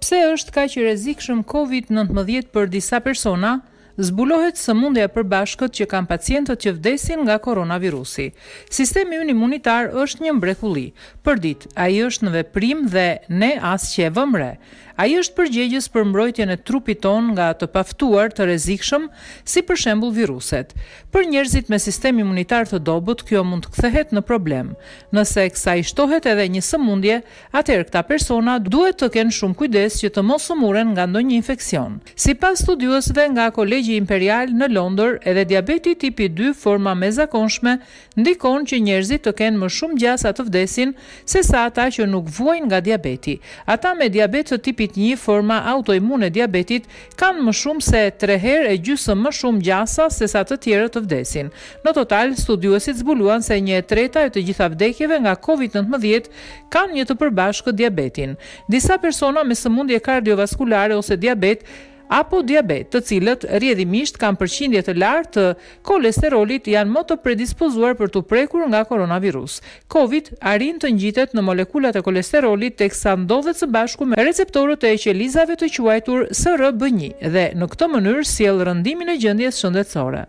Pse është kaq i rrezikshëm Covid nëntëmbëdhjetë për disa persona? Zbulohet sëmundja e përbashkët që kanë pacientët që vdesin nga koronavirusi. Sistemi ynë imunitar është një mrekulli. Përditë, ai është në veprim dhe ne as që e vëmë re. Ai është përgjegjës për mbrojtjen e trupit tonë nga të paftuar të rrezikshëm, si për shembull viruset. Për njerëzit me sistem imunitar të dobët kjo mund të kthehet në problem. Nëse kësaj i shtohet edhe një sëmundje, atëherë këta persona duhet të kenë shumë kujdes që të mos sëmuren nga ndonjë infeksion. Sipas studiuesve nga Kolegji Imperial në Londër, edhe diabeti tipi dy, forma më e zakonshme, ndikon që njerëzit të kenë më shumë gjasa të vdesin sesa ata që nuk vuajnë nga diabeti. Ata me diabet të tipit një, forma autoimune e diabetit, kanë më shumë se tre herë e gjysmë më shumë gjasa sesa të tjerët të vdesin. Në total, studiuesit zbuluan se një e treta e të gjitha vdekjeve nga Covid nëntëmbëdhjetë kanë një të përbashkët diabetin. Disa persona me sëmundje kardiovaskulare ose diabet, apo diabet, të cilët rrjedhimisht kanë përqindje të lartë të kolesterolit janë më të predispozuar për t'u prekur nga koronavirus. Covid arrin të ngjitet në molekulat e kolesterolit teksa ndodhet së bashku me receptorët e qelizave të quajtur SRB një dhe në këtë mënyrë sjell rëndimin e gjendjes shëndetësore.